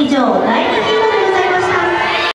以上第2チ